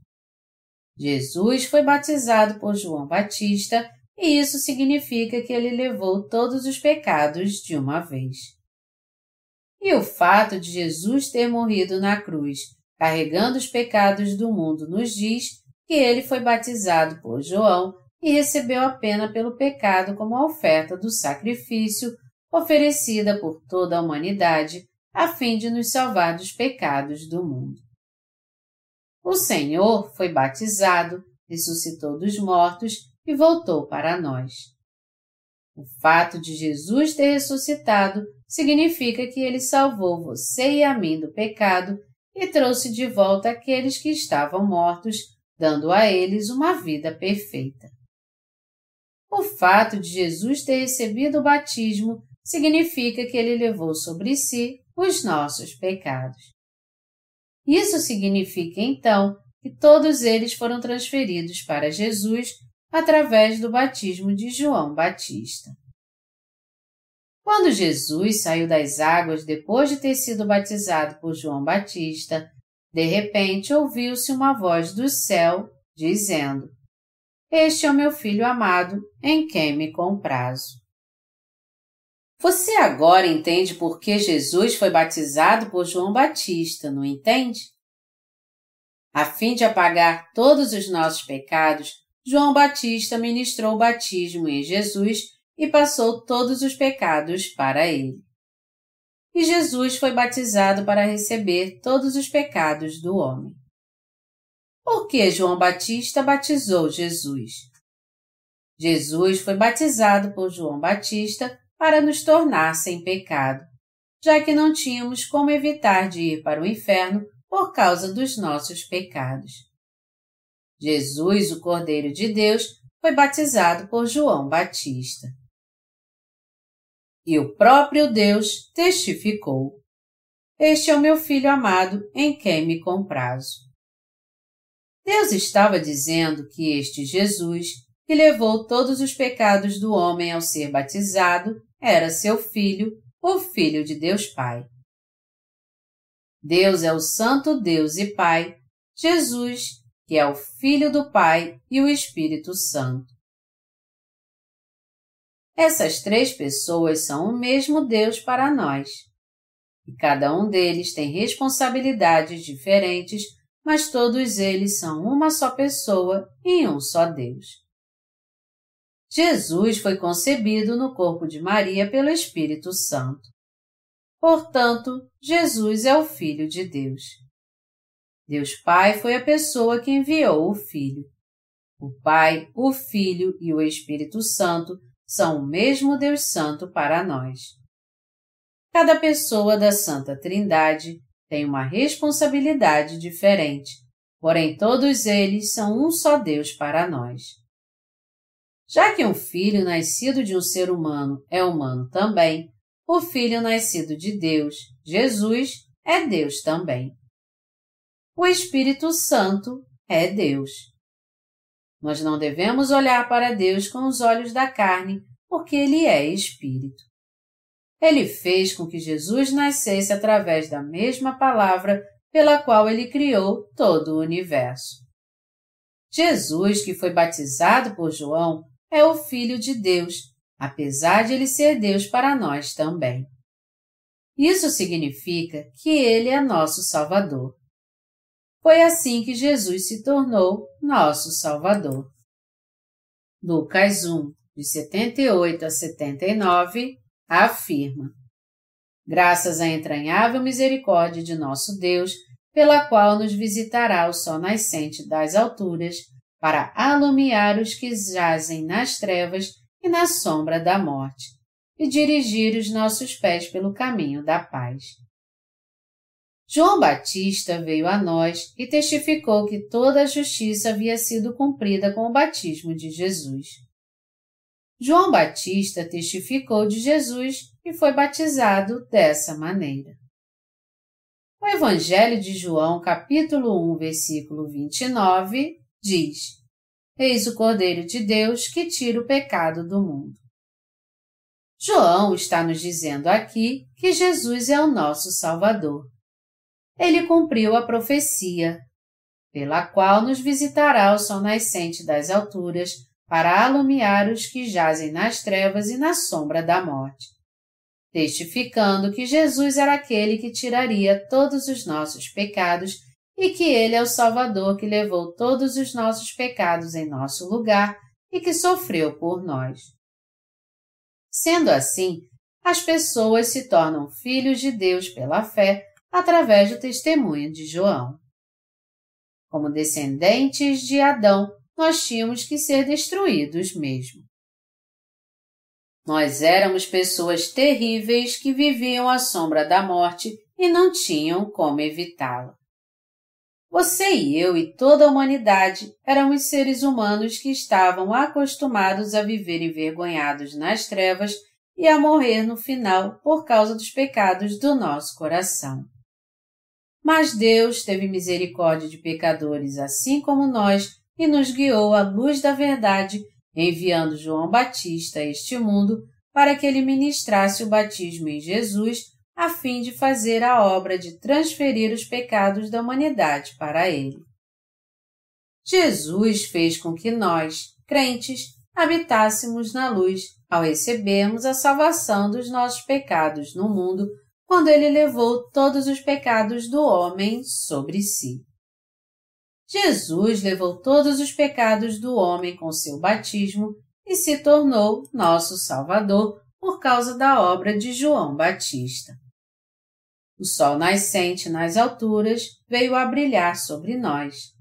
Jesus foi batizado por João Batista e isso significa que ele levou todos os pecados de uma vez. E o fato de Jesus ter morrido na cruz, carregando os pecados do mundo, nos diz que ele foi batizado por João e recebeu a pena pelo pecado como oferta do sacrifício oferecida por toda a humanidade a fim de nos salvar dos pecados do mundo. O Senhor foi batizado, ressuscitou dos mortos e voltou para nós. O fato de Jesus ter ressuscitado significa que ele salvou você e a mim do pecado e trouxe de volta aqueles que estavam mortos, dando a eles uma vida perfeita. O fato de Jesus ter recebido o batismo significa que ele levou sobre si os nossos pecados. Isso significa, então, que todos eles foram transferidos para Jesus através do batismo de João Batista. Quando Jesus saiu das águas depois de ter sido batizado por João Batista, de repente ouviu-se uma voz do céu dizendo: Este é o meu filho amado, em quem me comprazo. Você agora entende por que Jesus foi batizado por João Batista, não entende? A fim de apagar todos os nossos pecados, João Batista ministrou o batismo em Jesus e passou todos os pecados para ele. E Jesus foi batizado para receber todos os pecados do homem. Por que João Batista batizou Jesus? Jesus foi batizado por João Batista para nos tornar sem pecado, já que não tínhamos como evitar de ir para o inferno por causa dos nossos pecados. Jesus, o Cordeiro de Deus, foi batizado por João Batista. E o próprio Deus testificou: Este é o meu filho amado, em quem me comprazo. Deus estava dizendo que este Jesus, que levou todos os pecados do homem ao ser batizado, era seu filho, o Filho de Deus Pai. Deus é o Santo Deus e Pai, Jesus, que é o Filho do Pai e o Espírito Santo. Essas três pessoas são o mesmo Deus para nós. E cada um deles tem responsabilidades diferentes, mas todos eles são uma só pessoa e um só Deus. Jesus foi concebido no corpo de Maria pelo Espírito Santo. Portanto, Jesus é o Filho de Deus. Deus Pai foi a pessoa que enviou o Filho. O Pai, o Filho e o Espírito Santo são o mesmo Deus Santo para nós. Cada pessoa da Santa Trindade tem uma responsabilidade diferente, porém todos eles são um só Deus para nós. Já que um filho nascido de um ser humano é humano também, o filho nascido de Deus, Jesus, é Deus também. O Espírito Santo é Deus. Nós não devemos olhar para Deus com os olhos da carne, porque Ele é Espírito. Ele fez com que Jesus nascesse através da mesma palavra pela qual ele criou todo o universo. Jesus, que foi batizado por João, é o Filho de Deus, apesar de ele ser Deus para nós também. Isso significa que Ele é nosso Salvador. Foi assim que Jesus se tornou nosso Salvador. Lucas 1, de 78 a 79, afirma: Graças à entranhável misericórdia de nosso Deus, pela qual nos visitará o sol nascente das alturas, para alumiar os que jazem nas trevas e na sombra da morte, e dirigir os nossos pés pelo caminho da paz. João Batista veio a nós e testificou que toda a justiça havia sido cumprida com o batismo de Jesus. João Batista testificou de Jesus e foi batizado dessa maneira. O Evangelho de João, capítulo 1, versículo 29, diz: Eis o Cordeiro de Deus que tira o pecado do mundo. João está nos dizendo aqui que Jesus é o nosso Salvador. Ele cumpriu a profecia, pela qual nos visitará o sol nascente das alturas para alumiar os que jazem nas trevas e na sombra da morte, testificando que Jesus era aquele que tiraria todos os nossos pecados e que Ele é o Salvador que levou todos os nossos pecados em nosso lugar e que sofreu por nós. Sendo assim, as pessoas se tornam filhos de Deus pela fé através do testemunho de João. Como descendentes de Adão, nós tínhamos que ser destruídos mesmo. Nós éramos pessoas terríveis que viviam à sombra da morte e não tinham como evitá-la. Você e eu e toda a humanidade éramos seres humanos que estavam acostumados a viver envergonhados nas trevas e a morrer no final por causa dos pecados do nosso coração. Mas Deus teve misericórdia de pecadores assim como nós e nos guiou à luz da verdade, enviando João Batista a este mundo para que ele ministrasse o batismo em Jesus a fim de fazer a obra de transferir os pecados da humanidade para ele. Jesus fez com que nós, crentes, habitássemos na luz ao recebermos a salvação dos nossos pecados no mundo, quando ele levou todos os pecados do homem sobre si. Jesus levou todos os pecados do homem com seu batismo e se tornou nosso Salvador por causa da obra de João Batista. O sol nascente nas alturas veio a brilhar sobre nós,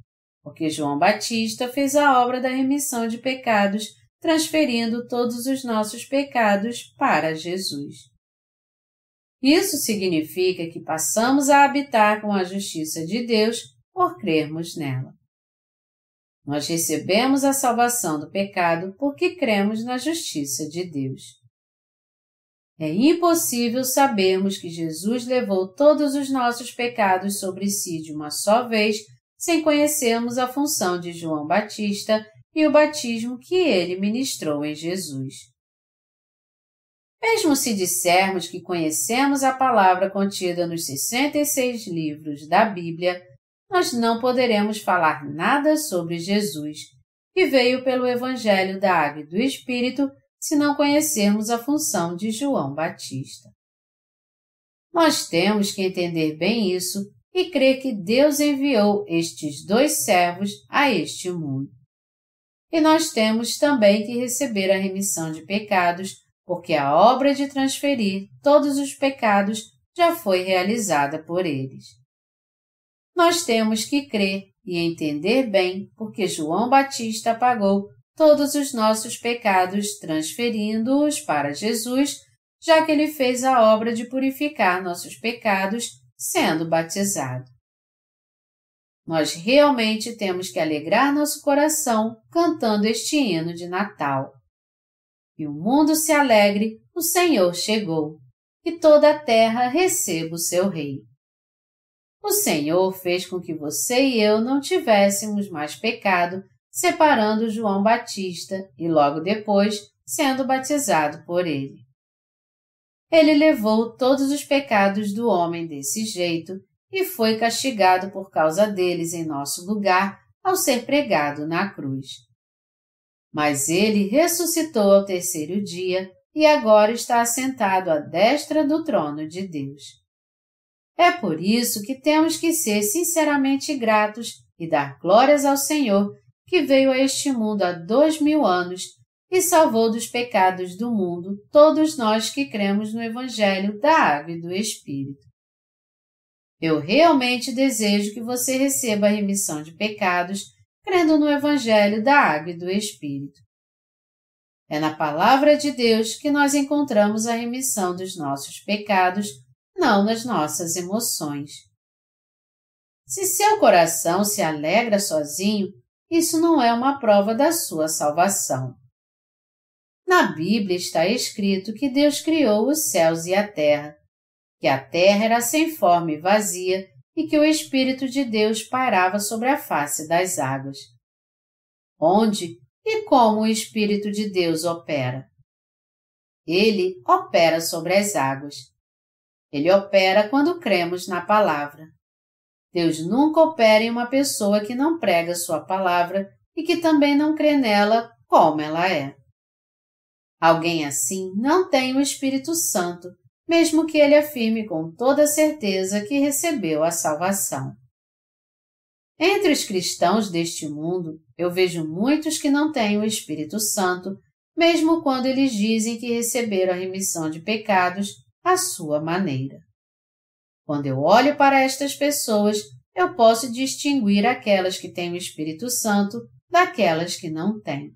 porque João Batista fez a obra da remissão de pecados, transferindo todos os nossos pecados para Jesus. Isso significa que passamos a habitar com a justiça de Deus por crermos nela. Nós recebemos a salvação do pecado porque cremos na justiça de Deus. É impossível sabermos que Jesus levou todos os nossos pecados sobre si de uma só vez sem conhecermos a função de João Batista e o batismo que ele ministrou em Jesus. Mesmo se dissermos que conhecemos a palavra contida nos 66 livros da Bíblia, nós não poderemos falar nada sobre Jesus, que veio pelo Evangelho da Água e do Espírito se não conhecermos a função de João Batista. Nós temos que entender bem isso e crer que Deus enviou estes dois servos a este mundo. E nós temos também que receber a remissão de pecados, porque a obra de transferir todos os pecados já foi realizada por eles. Nós temos que crer e entender bem porque João Batista pagou todos os nossos pecados, transferindo-os para Jesus, já que ele fez a obra de purificar nossos pecados sendo batizado. Nós realmente temos que alegrar nosso coração cantando este hino de Natal. E o mundo se alegre, o Senhor chegou, e toda a terra receba o seu Rei. O Senhor fez com que você e eu não tivéssemos mais pecado separando João Batista e logo depois sendo batizado por ele. Ele levou todos os pecados do homem desse jeito e foi castigado por causa deles em nosso lugar ao ser pregado na cruz. Mas ele ressuscitou ao terceiro dia e agora está assentado à destra do trono de Deus. É por isso que temos que ser sinceramente gratos e dar glórias ao Senhor que veio a este mundo há dois mil anos e salvou dos pecados do mundo todos nós que cremos no Evangelho da Água e do Espírito. Eu realmente desejo que você receba a remissão de pecados crendo no Evangelho da Água e do Espírito. É na Palavra de Deus que nós encontramos a remissão dos nossos pecados, não nas nossas emoções. Se seu coração se alegra sozinho, isso não é uma prova da sua salvação. Na Bíblia está escrito que Deus criou os céus e a terra, que a terra era sem forma e vazia e que o Espírito de Deus pairava sobre a face das águas. Onde e como o Espírito de Deus opera? Ele opera sobre as águas. Ele opera quando cremos na palavra. Deus nunca opera em uma pessoa que não prega sua palavra e que também não crê nela como ela é. Alguém assim não tem o Espírito Santo mesmo que ele afirme com toda certeza que recebeu a salvação. Entre os cristãos deste mundo, eu vejo muitos que não têm o Espírito Santo, mesmo quando eles dizem que receberam a remissão de pecados à sua maneira. Quando eu olho para estas pessoas, eu posso distinguir aquelas que têm o Espírito Santo daquelas que não têm.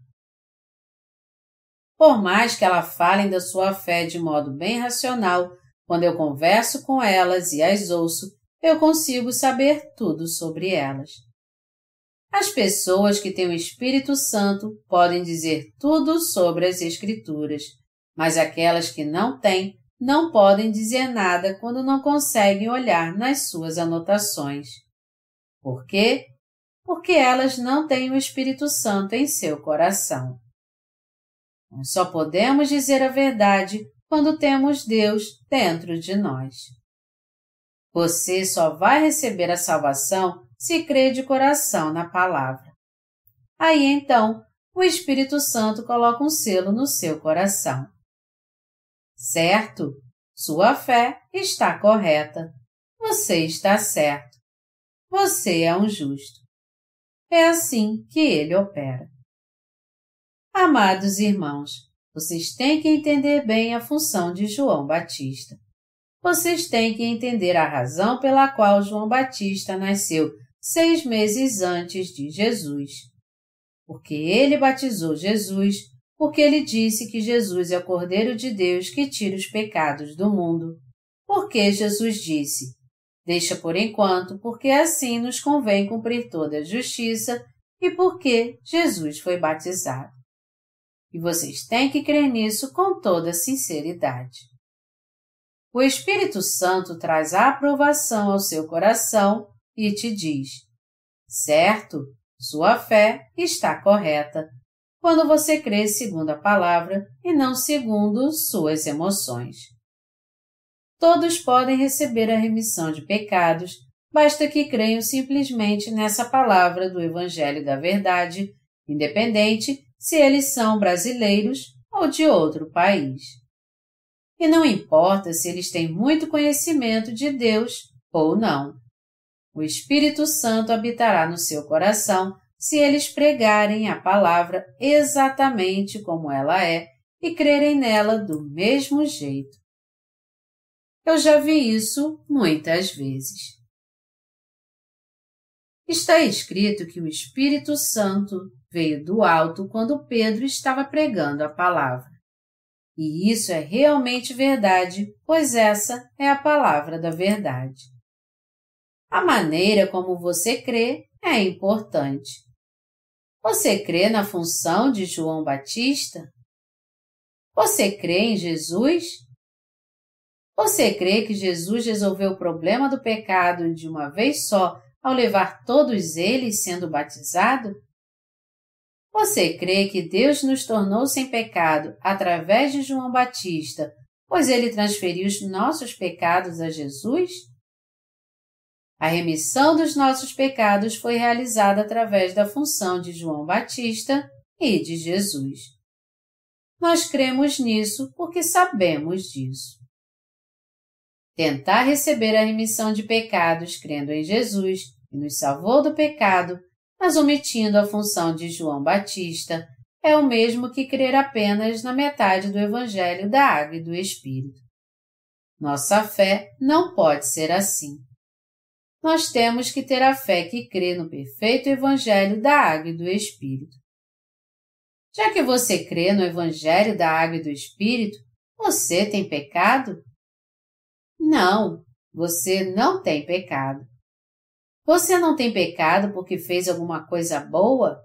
Por mais que elas falem da sua fé de modo bem racional, quando eu converso com elas e as ouço, eu consigo saber tudo sobre elas. As pessoas que têm o Espírito Santo podem dizer tudo sobre as Escrituras, mas aquelas que não têm não podem dizer nada quando não conseguem olhar nas suas anotações. Por quê? Porque elas não têm o Espírito Santo em seu coração. Nós só podemos dizer a verdade quando temos Deus dentro de nós. Você só vai receber a salvação se crer de coração na palavra. Aí então, o Espírito Santo coloca um selo no seu coração. Certo? Sua fé está correta. Você está certo. Você é um justo. É assim que ele opera. Amados irmãos, vocês têm que entender bem a função de João Batista. Vocês têm que entender a razão pela qual João Batista nasceu seis meses antes de Jesus. Porque ele batizou Jesus, porque ele disse que Jesus é o Cordeiro de Deus que tira os pecados do mundo. Porque Jesus disse: Deixa por enquanto, porque assim nos convém cumprir toda a justiça, e porque Jesus foi batizado. E vocês têm que crer nisso com toda sinceridade. O Espírito Santo traz a aprovação ao seu coração e te diz: certo, sua fé está correta, quando você crê segundo a palavra e não segundo suas emoções. Todos podem receber a remissão de pecados, basta que creiam simplesmente nessa palavra do Evangelho da Verdade, independente se eles são brasileiros ou de outro país. E não importa se eles têm muito conhecimento de Deus ou não. O Espírito Santo habitará no seu coração se eles pregarem a palavra exatamente como ela é e crerem nela do mesmo jeito. Eu já vi isso muitas vezes. Está escrito que o Espírito Santo veio do alto quando Pedro estava pregando a palavra. E isso é realmente verdade, pois essa é a palavra da verdade. A maneira como você crê é importante. Você crê na função de João Batista? Você crê em Jesus? Você crê que Jesus resolveu o problema do pecado de uma vez só ao levar todos eles sendo batizado? Você crê que Deus nos tornou sem pecado através de João Batista, pois ele transferiu os nossos pecados a Jesus? A remissão dos nossos pecados foi realizada através da função de João Batista e de Jesus. nós cremos nisso porque sabemos disso. Tentar receber a remissão de pecados crendo em Jesus, que nos salvou do pecado, mas omitindo a função de João Batista, é o mesmo que crer apenas na metade do Evangelho da Água e do Espírito. Nossa fé não pode ser assim. Nós temos que ter a fé que crê no perfeito Evangelho da Água e do Espírito. Já que você crê no Evangelho da Água e do Espírito, você tem pecado? Não, você não tem pecado. Você não tem pecado porque fez alguma coisa boa?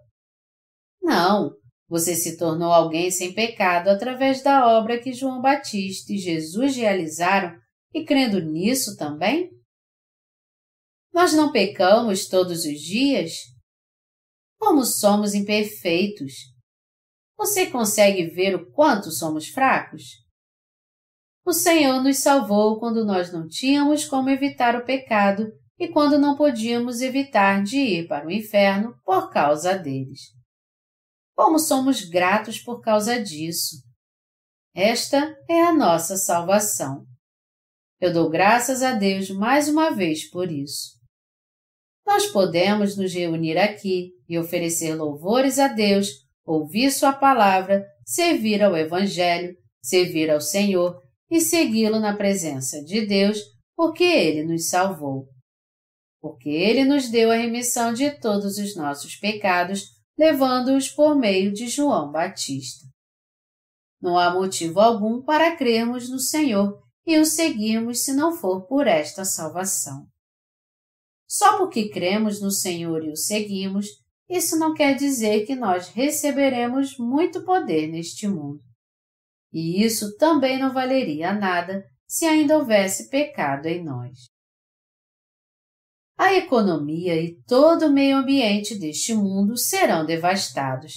Não, você se tornou alguém sem pecado através da obra que João Batista e Jesus realizaram e crendo nisso também? Nós não pecamos todos os dias? Como somos imperfeitos! Você consegue ver o quanto somos fracos? O Senhor nos salvou quando nós não tínhamos como evitar o pecado e quando não podíamos evitar de ir para o inferno por causa deles. Como somos gratos por causa disso! Esta é a nossa salvação. Eu dou graças a Deus mais uma vez por isso. Nós podemos nos reunir aqui e oferecer louvores a Deus, ouvir Sua palavra, servir ao Evangelho, servir ao Senhor e segui-lo na presença de Deus, porque Ele nos salvou. Porque Ele nos deu a remissão de todos os nossos pecados levando-os por meio de João Batista. Não há motivo algum para crermos no Senhor e o seguirmos se não for por esta salvação. Só porque cremos no Senhor e o seguimos, isso não quer dizer que nós receberemos muito poder neste mundo. E isso também não valeria nada se ainda houvesse pecado em nós a economia e todo o meio ambiente deste mundo serão devastados.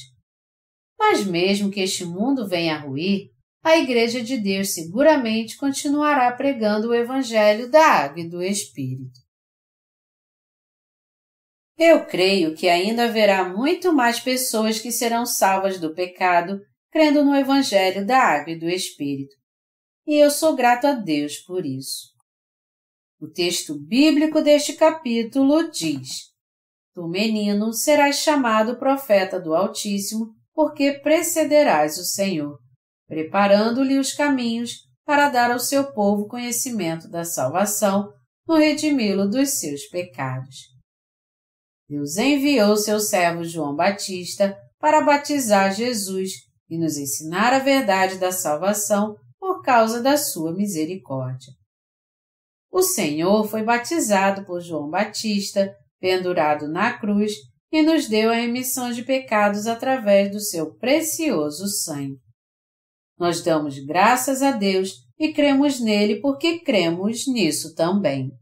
Mas mesmo que este mundo venha a ruir, a Igreja de Deus seguramente continuará pregando o Evangelho da Água e do Espírito. Eu creio que ainda haverá muito mais pessoas que serão salvas do pecado crendo no Evangelho da Água e do Espírito. E eu sou grato a Deus por isso. O texto bíblico deste capítulo diz: Tu, menino, serás chamado profeta do Altíssimo, porque precederás o Senhor, preparando-lhe os caminhos para dar ao seu povo conhecimento da salvação, no redimi-lo dos seus pecados. Deus enviou seu servo João Batista para batizar Jesus e nos ensinar a verdade da salvação por causa da sua misericórdia. O Senhor foi batizado por João Batista, pendurado na cruz, e nos deu a remissão de pecados através do seu precioso sangue. Nós damos graças a Deus e cremos nele porque cremos nisso também.